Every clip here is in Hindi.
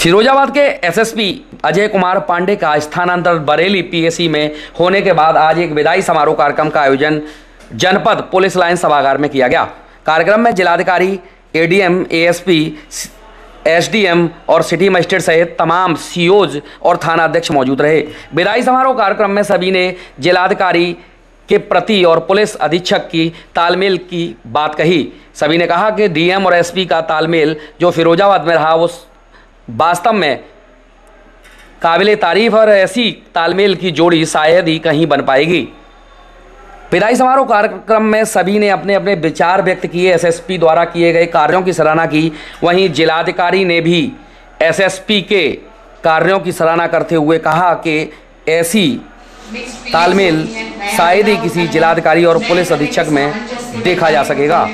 फिरोजाबाद के एसएसपी अजय कुमार पांडे का स्थानांतरण बरेली पीएससी में होने के बाद आज एक विदाई समारोह कार्यक्रम का आयोजन जनपद पुलिस लाइन सभागार में किया गया। कार्यक्रम में जिलाधिकारी, एडीएम, एएसपी, एसडीएम और सिटी मजिस्ट्रेट सहित तमाम सीओज और थाना अध्यक्ष मौजूद रहे। विदाई समारोह कार्यक्रम में सभी ने जिलाधिकारी के प्रति और पुलिस अधीक्षक की तालमेल की बात कही। सभी ने कहा कि डीएम और एसपी का तालमेल जो फिरोजाबाद में रहा, वो वास्तव में काबिल तारीफ़ और ऐसी तालमेल की जोड़ी शायद ही कहीं बन पाएगी। विदाई समारोह कार्यक्रम में सभी ने अपने अपने विचार व्यक्त किए। एसएसपी द्वारा किए गए कार्यों की सराहना की। वहीं जिलाधिकारी ने भी एसएसपी के कार्यों की सराहना करते हुए कहा कि ऐसी तालमेल शायद ही किसी जिलाधिकारी और पुलिस अधीक्षक में देखा जा सकेगा।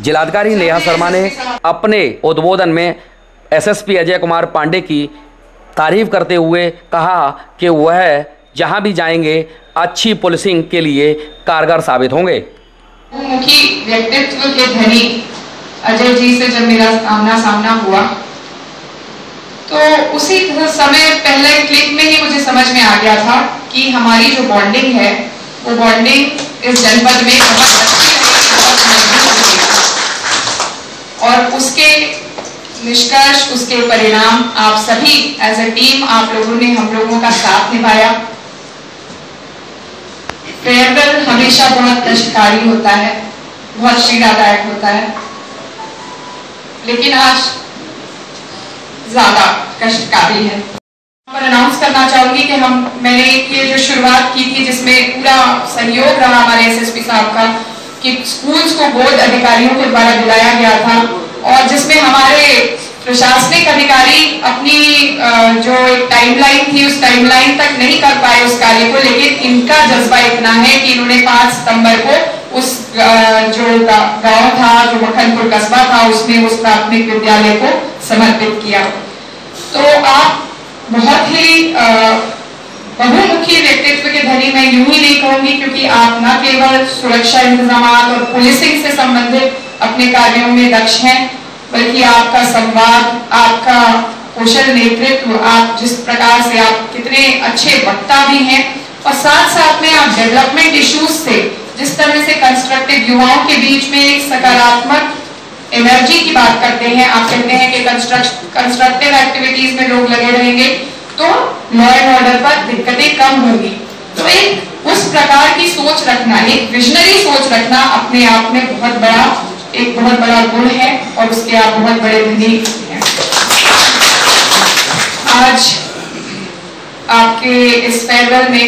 जिलाधिकारी नेहा शर्मा ने अपने उद्बोधन में एसएसपी अजय कुमार पांडे की तारीफ़ करते हुए कहा कि वह जहाँ भी जाएँगे, अच्छी पुलिसिंग के लिए कारगर साबित होंगे। व्यक्तित्व के धनी अजय जी से जब मेरा आमना सामना हुआ तो उसी समय पहले क्लिक में ही मुझे समझ में आ गया था कि हमारी जो बॉन्डिंग है, वो बॉन्डिंग इस जनपद में बहुत अच्छी और उसके निष्कर्ष, उसके परिणाम आप सभी एज ए टीम आप लोगों ने हम लोगों का साथ निभाया। फेयरवेल हमेशा बहुत कष्टकारी होता है, बहुत पीड़ादायक होता है। लेकिन आज ज़्यादा कष्टकारी है। पर अनाउंस करना चाहूँगी कि हम, मैंने ये जो शुरुआत की थी, जिसमें पूरा सहयोग रहा हमारे एसएसपी साहब का, कि स्कूल्स को बोर्ड अधिकारियों के द्वारा दिलाया गया था, और जिसमें हमारे प्रशासनिक अधिकारी अपनी जो एक टाइमलाइन थी, उस टाइमलाइन तक नहीं कर पाए उस कार्य को, लेकिन इनका जज्बा इतना है कि इन्होंने पाँच सितंबर को उस जो गाँव था, जो मखनपुर कस्बा था, उसमें उस प्राथमिक विद्यालय को समर्पित किया। तो आप बहुत ही बहुमुखी व्यक्तित्व के धनी मैं यूँ ही नहीं कहूँगी, क्योंकि आप न केवल सुरक्षा इंतज़ाम और पुलिसिंग से संबंधित अपने कार्यों में दक्ष हैं बल्कि आपका संवाद, आपका कौशल नेतृत्व, आप जिस प्रकार से आप कितने अच्छे वक्ता भी हैं, और साथ साथ में आप डेवलपमेंट इश्यूज़ से, जिस तरह से कंस्ट्रक्टिव युवाओं के बीच में एक सकारात्मक एनर्जी की बात करते हैं, आप कहते हैं कि कंस्ट्रक्टिव एक्टिविटीज़ में लोग लगे रहेंगे तो लॉ एंड ऑर्डर पर दिक्कतें कम होंगी। तो एक उस प्रकार की सोच रखना, एक विजनरी सोच रखना अपने आप में बहुत बड़ा एक बहुत बड़ा गुण है और उसके आप बहुत बड़े धनी हैं। आज आपके इस फेयरवेल में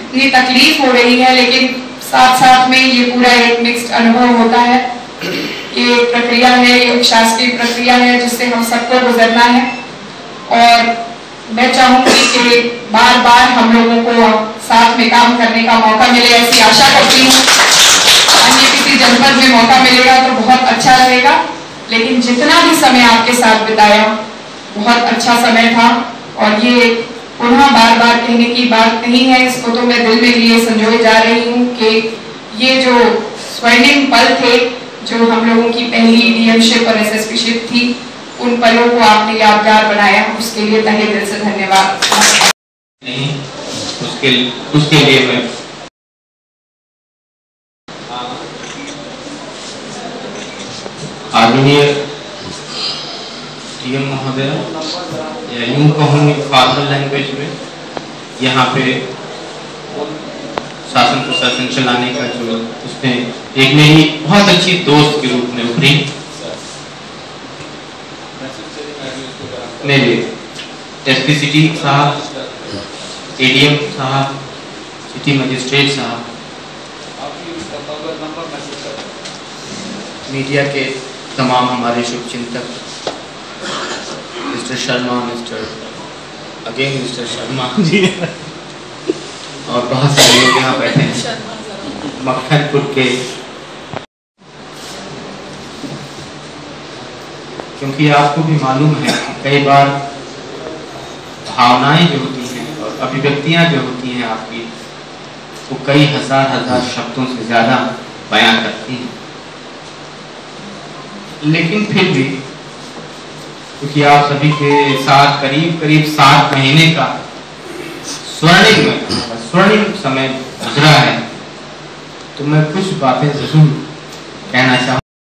इतनी तकलीफ़ हो रही है, लेकिन साथ साथ में ये पूरा एक मिक्स्ड अनुभव होता है ये एक प्रक्रिया है, ये शासकीय प्रक्रिया है जिससे हम सबको गुजरना है। और मैं चाहूँगी कि बार बार हम लोगों को साथ में काम करने का मौका मिले, ऐसी आशा करती हूँ। किसी जनपद में मौका मिलेगा तो बहुत अच्छा रहेगा। लेकिन जितना भी समय आपके साथ बिताया, बहुत अच्छा समय था। और ये पुनः बार बार कहने की बात नहीं है, इसको तो मैं दिल में लिए संजोए जा रही हूँ कि ये जो स्वर्णिम पल थे, जो हम लोगों की पहली डीएमशिप और एसएसपीशिप थी, उन पलों को आपने यादगार बनाया। उसके लिए तहे दिल से धन्यवाद। नहीं, उसके उसके लिए मैं आदरणीय डीएम महोदय या यूँ कहूँ फादर लैंग्वेज में यहाँ पे शासन प्रशासन चलाने का जो उसने एक मेरी बहुत अच्छी दोस्त के रूप में उभरी। मेरे एसपी सिटी साहब एडीएम साहब सिटी मजिस्ट्रेट साहब मीडिया के तमाम हमारे शुभ चिंतक mister Sharma, mister, again mister Sharma ji, और बहुत सारे लोग यहाँ बैठे हैं। मक्खनपुर के। क्योंकि आपको भी मालूम है, कई बार भावनाएँ जो होती हैं और अभिव्यक्तियाँ जो होती हैं आपकी, वो कई हज़ार हज़ार शब्दों से ज़्यादा बयान करती हैं। लेकिन फिर भी, क्योंकि आप सभी के साथ करीब करीब सात महीने का स्वर्णिम स्वर्णिम समय गुजरा है तो मैं कुछ बातें ज़रूर कहना चाहूँ